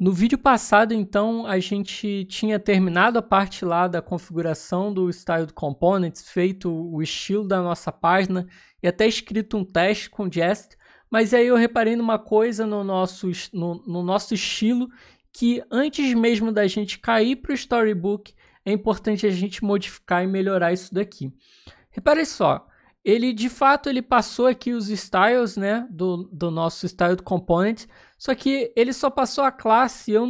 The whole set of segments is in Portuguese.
No vídeo passado, então, a gente tinha terminado a parte lá da configuração do Styled Components, feito o estilo da nossa página e até escrito um teste com Jest, mas aí eu reparei numa coisa no nosso, no, no nosso estilo que antes mesmo da gente cair para o Storybook, é importante a gente modificar e melhorar isso daqui. Repare só, ele de fato ele passou aqui os styles né, do, do nosso styled component, só que ele só passou a classe, eu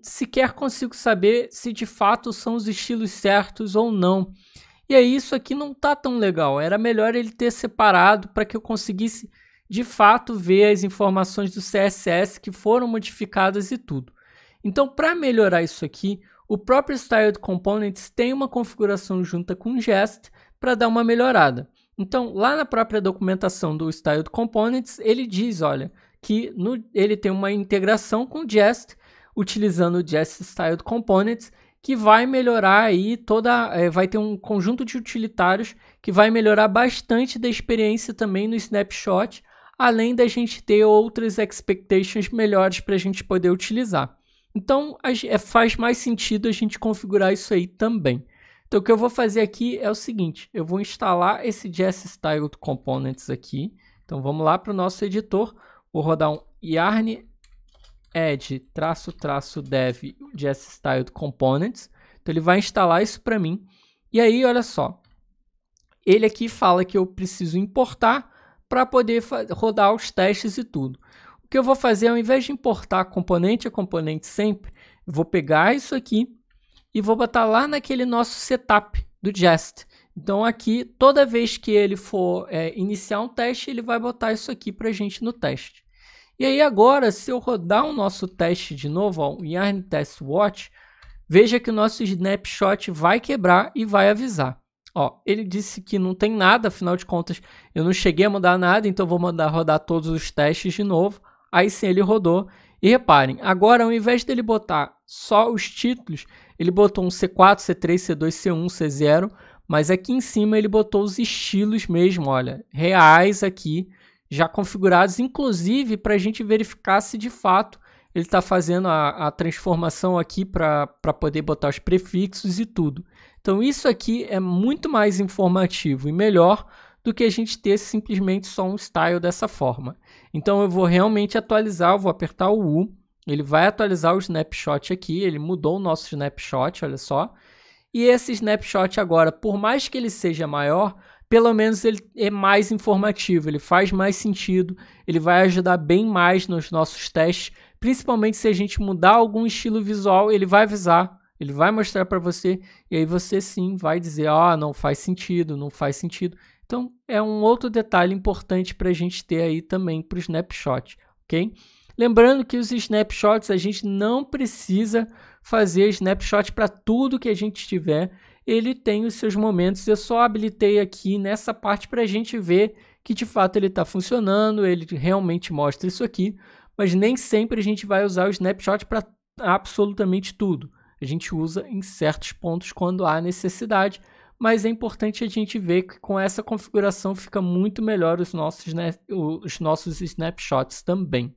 sequer consigo saber se de fato são os estilos certos ou não. E aí isso aqui não tá tão legal, era melhor ele ter separado para que eu conseguisse de fato ver as informações do CSS que foram modificadas e tudo. Então para melhorar isso aqui, o próprio Styled Components tem uma configuração junta com Jest para dar uma melhorada. Então, lá na própria documentação do Styled Components, ele diz, olha, que no, ele tem uma integração com Jest, utilizando o Jest Styled Components, que vai melhorar aí toda, é, vai ter um conjunto de utilitários que vai melhorar bastante da experiência também no snapshot, além da gente ter outras expectations melhores para a gente poder utilizar. Então, é, faz mais sentido a gente configurar isso aí também. Então, o que eu vou fazer aqui é o seguinte, eu vou instalar esse Jest Styled Components aqui. Então, vamos lá para o nosso editor, vou rodar um yarn add traço traço dev Jest Styled Components. Então, ele vai instalar isso para mim. E aí, olha só, ele aqui fala que eu preciso importar para poder rodar os testes e tudo. O que eu vou fazer, ao invés de importar componente a componente sempre, vou pegar isso aqui e vou botar lá naquele nosso setup do Jest. Então aqui, toda vez que ele for é, iniciar um teste, ele vai botar isso aqui para a gente no teste. E aí agora, se eu rodar o nosso teste de novo, ó, o Yarn Test Watch, veja que o nosso snapshot vai quebrar e vai avisar. Ó, ele disse que não tem nada, afinal de contas, eu não cheguei a mudar nada, então vou mandar rodar todos os testes de novo. Aí sim ele rodou. E reparem, agora ao invés dele botar só os títulos, ele botou um C4, C3, C2, C1, C0, mas aqui em cima ele botou os estilos mesmo, olha, reais aqui, já configurados, inclusive para a gente verificar se de fato ele está fazendo a, a, transformação aqui para poder botar os prefixos e tudo. Então isso aqui é muito mais informativo e melhor do que a gente ter simplesmente só um style dessa forma. Então eu vou realmente atualizar, eu vou apertar o U, ele vai atualizar o snapshot aqui, ele mudou o nosso snapshot, olha só. E esse snapshot agora, por mais que ele seja maior, pelo menos ele é mais informativo, ele faz mais sentido, ele vai ajudar bem mais nos nossos testes, principalmente se a gente mudar algum estilo visual, ele vai avisar, ele vai mostrar para você, e aí você sim vai dizer, ah, não faz sentido, não faz sentido. Então, é um outro detalhe importante para a gente ter aí também para o snapshot, ok? Lembrando que os snapshots a gente não precisa fazer snapshot para tudo que a gente tiver. Ele tem os seus momentos. Eu só habilitei aqui nessa parte para a gente ver que de fato ele está funcionando. Ele realmente mostra isso aqui. Mas nem sempre a gente vai usar o snapshot para absolutamente tudo. A gente usa em certos pontos quando há necessidade. Mas é importante a gente ver que com essa configuração fica muito melhor os nossos, né, os nossos snapshots também.